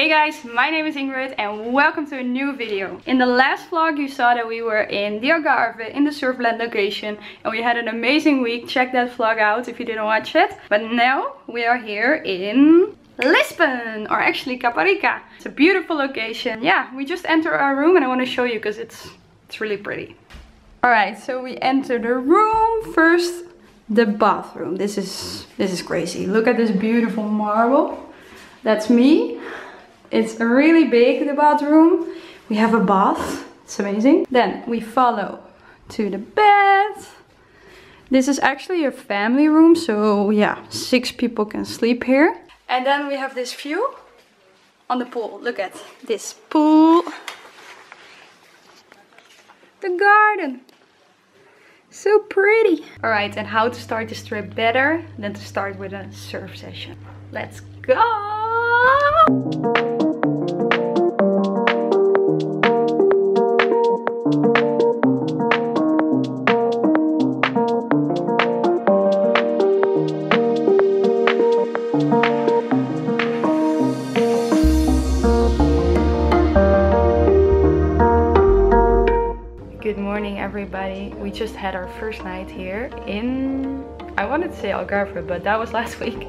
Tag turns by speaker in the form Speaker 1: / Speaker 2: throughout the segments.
Speaker 1: Hey guys, my name is Ingrid and welcome to a new video. In the last vlog you saw that we were in the Algarve, in the Surfblend location and we had an amazing week. Check that vlog out if you didn't watch it. But now we are here in Lisbon or actually Caparica. It's a beautiful location. Yeah, we just entered our room and I want to show you because it's, it's really pretty. Alright, so we enter the room. First, the bathroom. This is, this is crazy. Look at this beautiful marble. That's me. It's really big, the bathroom. We have a bath. It's amazing. Then we follow to the bed. This is actually a family room. So yeah, six people can sleep here. And then we have this view on the pool. Look at this pool. The garden. So pretty. Alright, and how to start this trip better than to start with a surf session. Let's go! Everybody. We just had our first night here in, I wanted to say Algarve, but that was last week,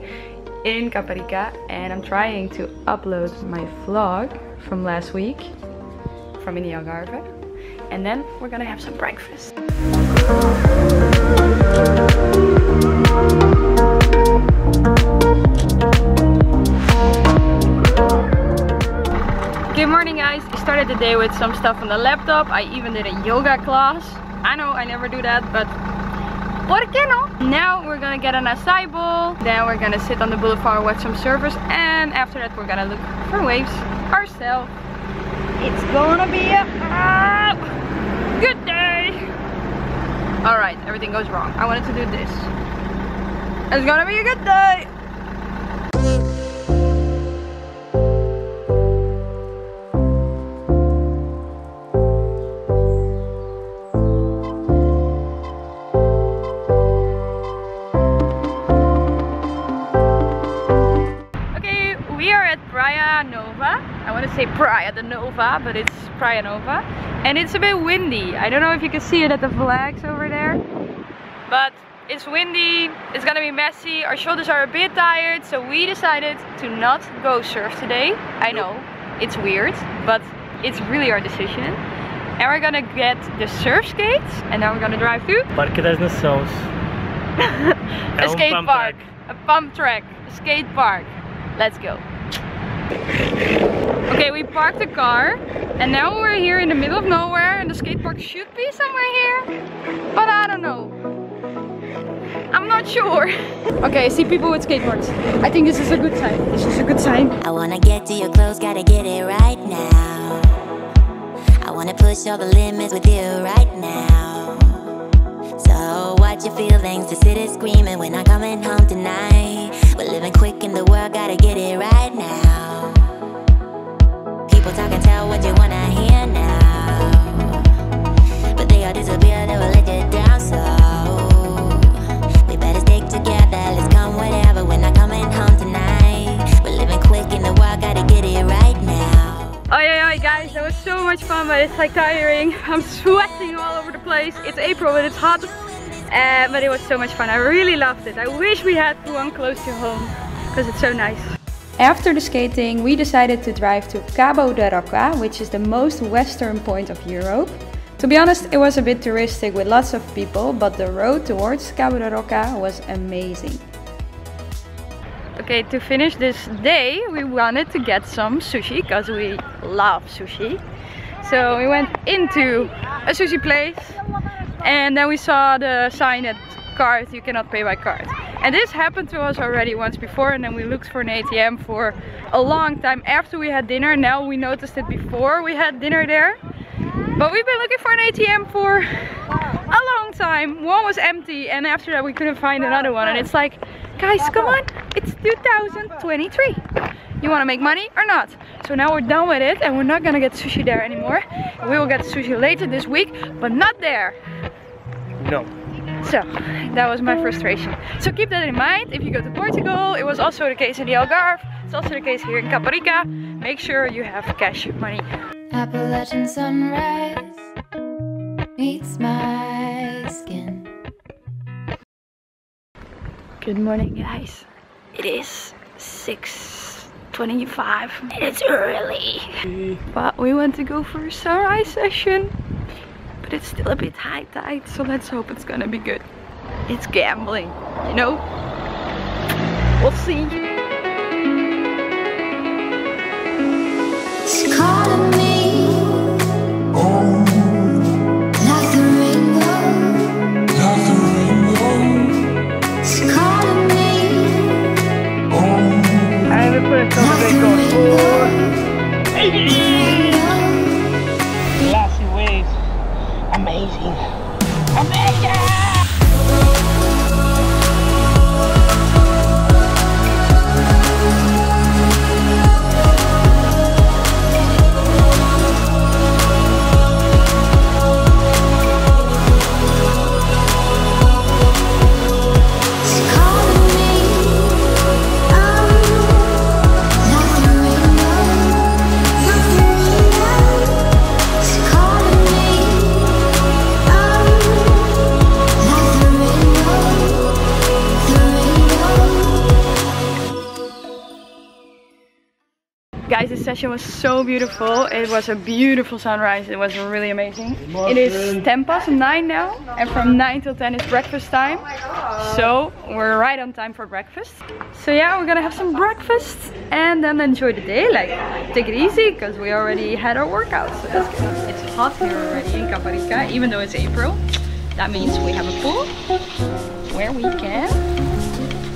Speaker 1: in Caparica. And I'm trying to upload my vlog from last week, from in the Algarve. And then we're gonna have some breakfast. Good morning guys, I started the day with some stuff on the laptop. I even did a yoga class. I know I never do that, but what a no? Now we're gonna get an acai bowl. Then we're gonna sit on the boulevard, watch some surfers. And after that we're gonna look for waves ourselves. It's gonna be a uh, good day. Alright, everything goes wrong. I wanted to do this. It's gonna be a good day. De Nova, but it's Praia Nova. And it's a bit windy. I don't know if you can see it at the flags over there. But it's windy, it's gonna be messy, our shoulders are a bit tired, so we decided to not go surf today. I know, it's weird, but it's really our decision. And we're gonna get the surf skates, and then we're gonna drive to...
Speaker 2: Parque das Nações.
Speaker 1: a um skate park, a pump track, a skate park. Let's go. Okay, we parked the car and now we're here in the middle of nowhere and the skate park should be somewhere here, but I don't know. I'm not sure. okay, I see people with skateboards. I think this is a good sign. This is a good sign. I wanna get to your clothes, gotta get it right now. I wanna push all the limits with you right now. So watch your feelings, the city's screaming when I'm coming home tonight. We're living quick in the world, gotta get it right now. Much fun, but it's like tiring. I'm sweating all over the place. It's April, but it's hot. Uh, but it was so much fun. I really loved it. I wish we had one close to home because it's so nice. After the skating, we decided to drive to Cabo de Roca, which is the most western point of Europe. To be honest, it was a bit touristic with lots of people, but the road towards Cabo de Roca was amazing. Okay, to finish this day, we wanted to get some sushi, because we love sushi. So we went into a sushi place, and then we saw the sign that card, you cannot pay by card. And this happened to us already once before and then we looked for an ATM for a long time after we had dinner. Now we noticed it before we had dinner there. But we've been looking for an ATM for a long time. One was empty and after that we couldn't find another one. And it's like, guys, come on, it's 2023 you want to make money or not. So now we're done with it and we're not going to get sushi there anymore. We will get sushi later this week, but not there.
Speaker 2: No.
Speaker 1: So, that was my frustration. So keep that in mind. If you go to Portugal, it was also the case in the Algarve. It's also the case here in Caparica. Make sure you have cash money.
Speaker 3: Appalachian sunrise meets my skin.
Speaker 1: Good morning, guys. It is 6 25 minutes early. But we want to go for a sunrise session. But it's still a bit high tide, so let's hope it's gonna be good. It's gambling, you know? We'll see. It's this session was so beautiful. It was a beautiful sunrise. It was really amazing. It is 10 past 9 now. And from 9 till 10 is breakfast time. So we're right on time for breakfast. So yeah, we're gonna have some breakfast and then enjoy the day. Like, take it easy because we already had our workout. So. It's hot here already in Caparica, even though it's April. That means we have a pool where we can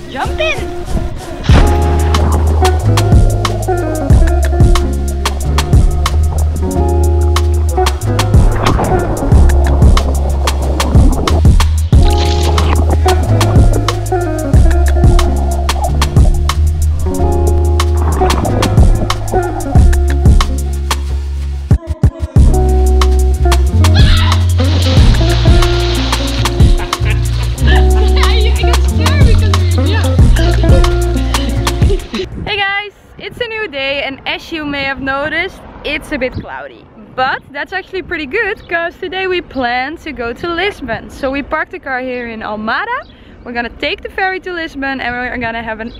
Speaker 1: jump in. It's a bit cloudy. But that's actually pretty good because today we plan to go to Lisbon. So we parked the car here in Almada. We're gonna take the ferry to Lisbon and we're gonna have an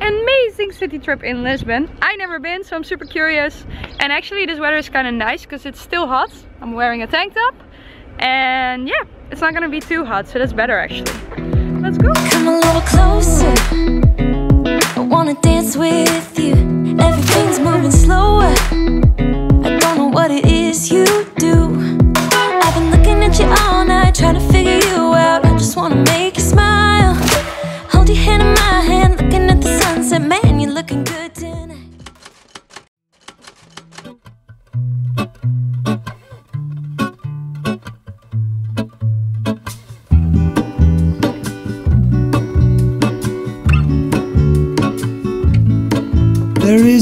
Speaker 1: amazing city trip in Lisbon. I never been, so I'm super curious. And actually this weather is kind of nice because it's still hot. I'm wearing a tank top. And yeah, it's not gonna be too hot, so that's better actually. Let's go.
Speaker 3: Come a little closer. I wanna dance with you.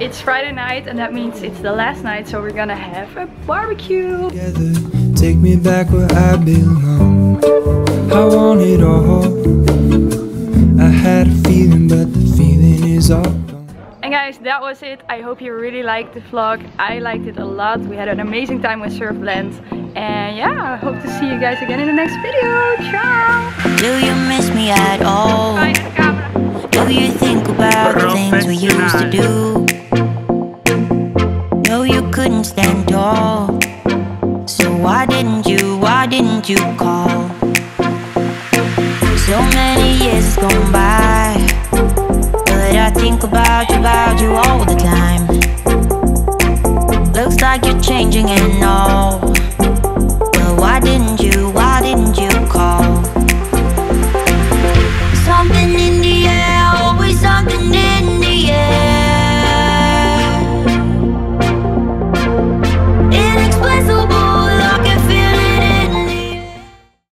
Speaker 1: It's Friday night and that means it's the last night so we're gonna have a barbecue.
Speaker 4: together. Take me back where I belong. I want it all. I had a feeling, but the feeling is all.
Speaker 1: And guys, that was it. I hope you really liked the vlog. I liked it a lot. We had an amazing time with Surfblend. And yeah, I hope to see you guys again in the next video. Ciao!
Speaker 5: Do you miss me at all? Do you think about the things we used to do? Couldn't stand tall. So why didn't you, why didn't you call? So many years gone by. But I think about you, about you all the time. Looks like you're changing and all.